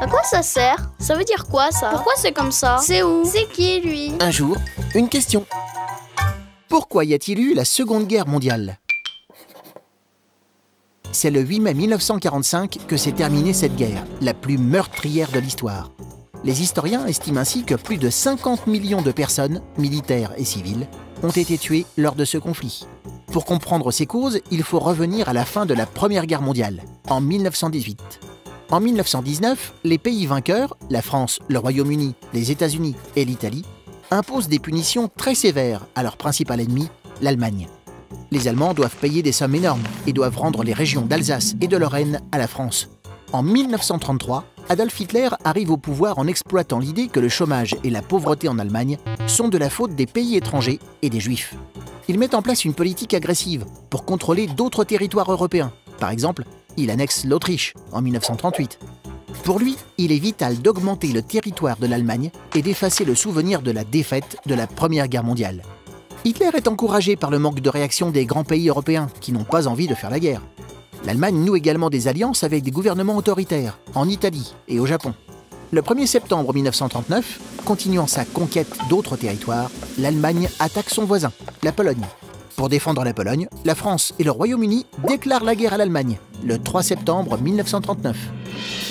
À quoi ça sert? Ça veut dire quoi ça? Pourquoi c'est comme ça? C'est où? C'est qui lui? Un jour, une question. Pourquoi y a-t-il eu la Seconde Guerre mondiale? C'est le 8 mai 1945 que s'est terminée cette guerre, la plus meurtrière de l'histoire. Les historiens estiment ainsi que plus de 50 millions de personnes, militaires et civiles, ont été tuées lors de ce conflit. Pour comprendre ces causes, il faut revenir à la fin de la Première Guerre mondiale, en 1918. En 1919, les pays vainqueurs, la France, le Royaume-Uni, les États-Unis et l'Italie, imposent des punitions très sévères à leur principal ennemi, l'Allemagne. Les Allemands doivent payer des sommes énormes et doivent rendre les régions d'Alsace et de Lorraine à la France. En 1933, Adolf Hitler arrive au pouvoir en exploitant l'idée que le chômage et la pauvreté en Allemagne sont de la faute des pays étrangers et des juifs. Il met en place une politique agressive pour contrôler d'autres territoires européens. Par exemple, il annexe l'Autriche en 1938. Pour lui, il est vital d'augmenter le territoire de l'Allemagne et d'effacer le souvenir de la défaite de la Première Guerre mondiale. Hitler est encouragé par le manque de réaction des grands pays européens qui n'ont pas envie de faire la guerre. L'Allemagne noue également des alliances avec des gouvernements autoritaires, en Italie et au Japon. Le 1er septembre 1939, continuant sa conquête d'autres territoires, l'Allemagne attaque son voisin, la Pologne. Pour défendre la Pologne, la France et le Royaume-Uni déclarent la guerre à l'Allemagne, le 3 septembre 1939.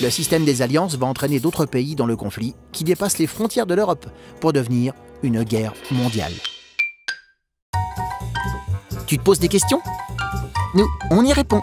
Le système des alliances va entraîner d'autres pays dans le conflit qui dépassent les frontières de l'Europe pour devenir une guerre mondiale. Tu te poses des questions? Nous, on y répond.